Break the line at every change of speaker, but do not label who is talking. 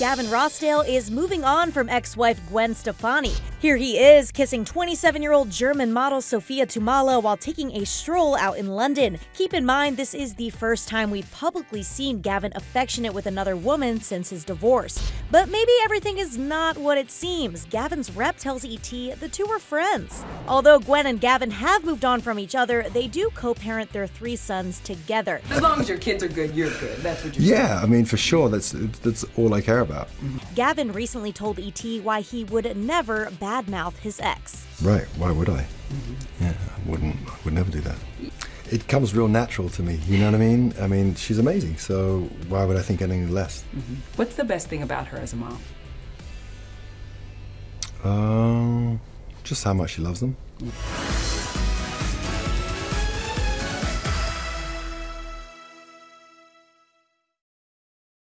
Gavin Rossdale is moving on from ex wife Gwen Stefani. Here he is kissing 27 year old German model Sophia Thomalla while taking a stroll out in London. Keep in mind, this is the first time we've publicly seen Gavin affectionate with another woman since his divorce. But maybe everything is not what it seems. Gavin's rep tells ET the two were friends. Although Gwen and Gavin have moved on from each other, they do co parent their three sons together.
As long as your kids are good, you're good. That's what you're saying.
Yeah, I mean, for sure, that's that's all I care about.
Gavin recently told ET why he would never badmouth his ex.
Right? Why would I? Yeah, I wouldn't. I would never do that. It comes real natural to me. You know what I mean? I mean, she's amazing. So why would I think anything less?
What's the best thing about her as a mom?
Um, just how much she loves them.